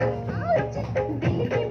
Oh, it's just.